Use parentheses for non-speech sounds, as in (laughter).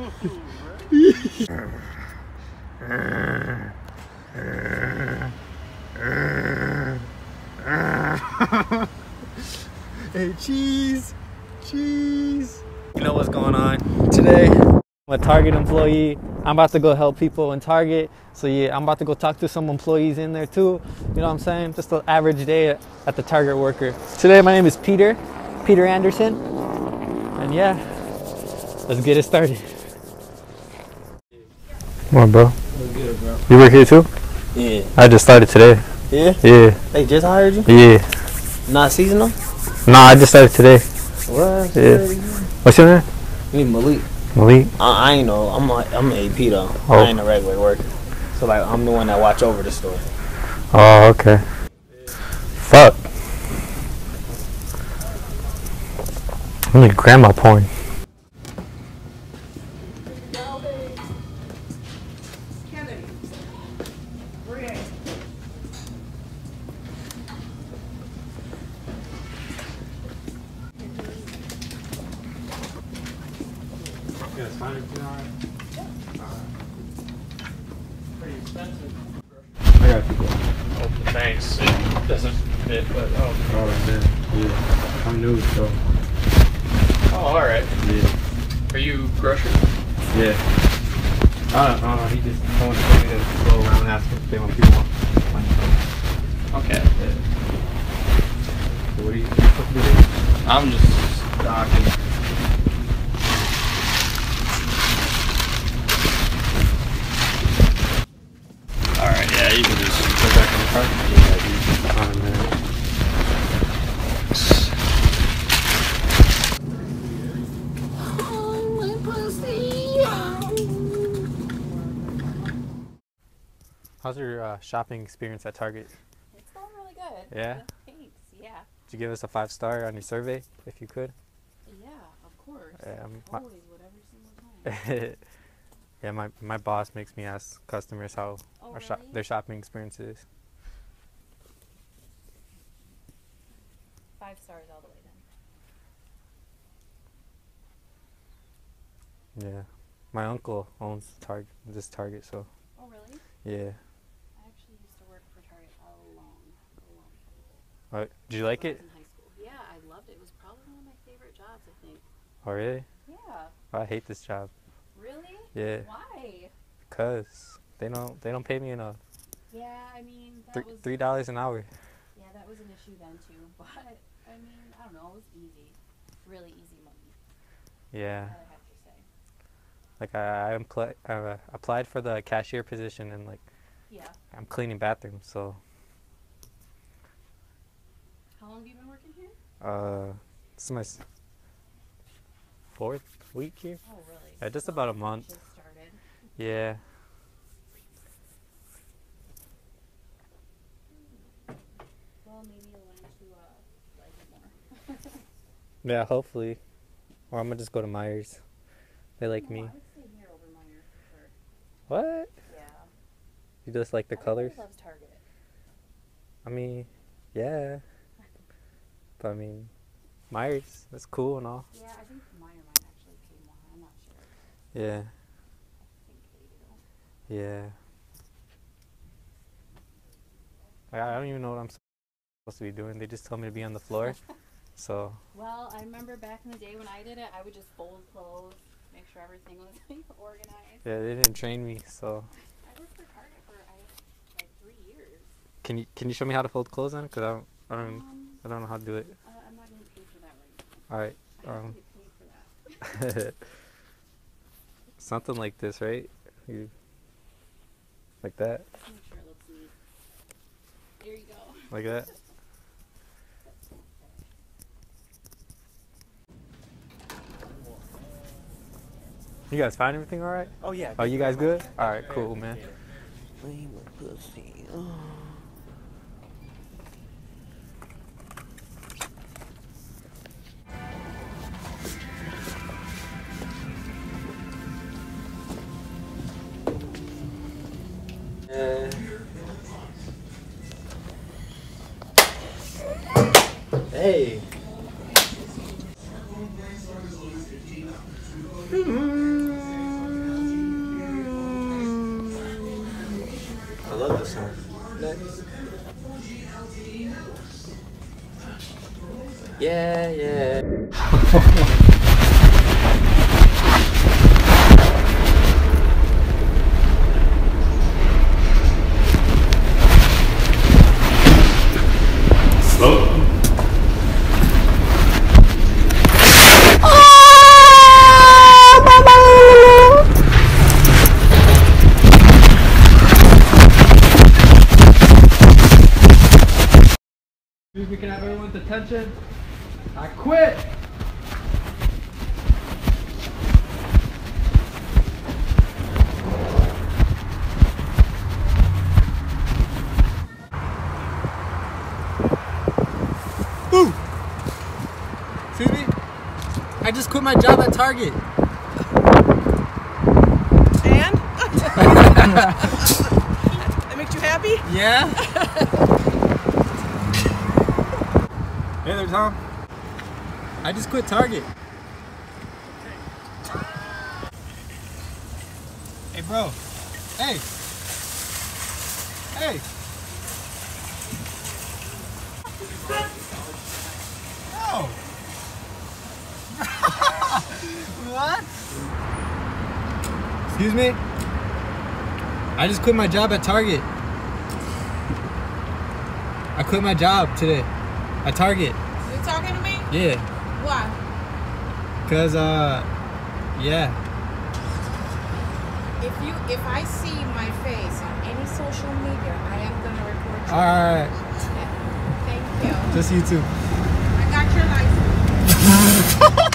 (laughs) hey, cheese, cheese. You know what's going on today? I'm a Target employee. I'm about to go help people in Target. So yeah, I'm about to go talk to some employees in there too. You know what I'm saying? Just an average day at the Target worker. Today my name is Peter, Peter Anderson. And yeah, let's get it started. Come on, bro. good, bro. You work here too? Yeah. I just started today. Yeah? Yeah, They just hired you? yeah. Not seasonal? Nah, I just started today. What? Yeah. What's your name? Me, Malik. Malik. I, I ain't know. I'm a, I'm an AP though. Oh. I ain't a regular worker. So like, I'm the one that watch over the store. Oh, okay. Fuck. I'm like grandma porn. I got you. Oh, thanks. It doesn't fit, but oh, Oh man, yeah. I'm new, so oh all right. yeah. Are you grocery? Yeah. I don't, know. He just told me to go around and ask if they want people want money. Okay. So what are you, what are you supposed to be doing? I'm just stocking. How's your uh, shopping experience at Target? It's going really good. Yeah? Thanks. Yeah. Did you give us a five star on your survey, if you could? Yeah, of course. Um, my- Always, whatever single (laughs) time. yeah, my, my boss makes me ask customers how Oh, shop, really? their shopping experience is. Five stars all the way then. Yeah, my uncle owns Target, this Target, so Oh, really? yeah. I actually used to work for Target a long, a long ago. Uh, did you like I it? in high school. Yeah, I loved it. It was probably one of my favorite jobs, I think. Oh really? Yeah. I hate this job. Really? Yeah, Why? cause they don't they don't pay me enough. Yeah, I mean, that Three was. three dollars an hour. Yeah, that was an issue then too. (laughs) But, I mean, I don't know. It was easy. Really easy money, Yeah, that I have to say. like I I impl- uh, applied for the cashier position and like Yeah. I'm cleaning bathrooms, so long have you been working here? uh, this is my s- fourth week here. Oh, really? Yeah, just about a month. Just started. Yeah. Well, maybe you'll learn to uh, like it more. (laughs) Yeah, hopefully. Or I'm gonna just go to Meijers. They like No, me. I would stay here over Meijer for sure. What? Yeah. You just like the colors? loves Target. I mean, yeah. I mean, Meijers, that's cool and all. Yeah, I think Meijer might actually pay more. I'm not sure. Yeah, I think they do. yeah. I I don't even know what I'm supposed to be doing. They just told me to be on the floor. (laughs) So, Well, I remember back in the day when I did it, I would just fold clothes, make sure everything was (laughs) organized. yeah, they didn't train me. So, (laughs) I worked for Target for I, like three years. can you can you show me how to fold clothes then? Cause I don't I don't Um, I don't know how to do it. uh, I'm not getting paid for that right. All right. Um. to get paid for that. (laughs) Something like this, right? You like that, Make sure it looks neat. There you go. like that. You guys find everything all right? Oh yeah. Oh, you guys good? All right, cool, man. Hey. I love this song. Next. Yeah, yeah. (laughs) Excuse me, can have everyone's attention? I quit! Ooh! Excuse me? I just quit my job at Target. And? (laughs) (laughs) that makes you happy? Yeah? (laughs) hey there, Tom. I just quit Target. Hey, bro. Hey. Hey. No. (laughs) what? Excuse me? I just quit my job at Target. I quit my job today at Target. You talking to me? Yeah. Why? Cause uh yeah. If you if I see my face on any social media, I am gonna report you. Alright. Yeah. Thank you. Just you too. I got your license. (laughs)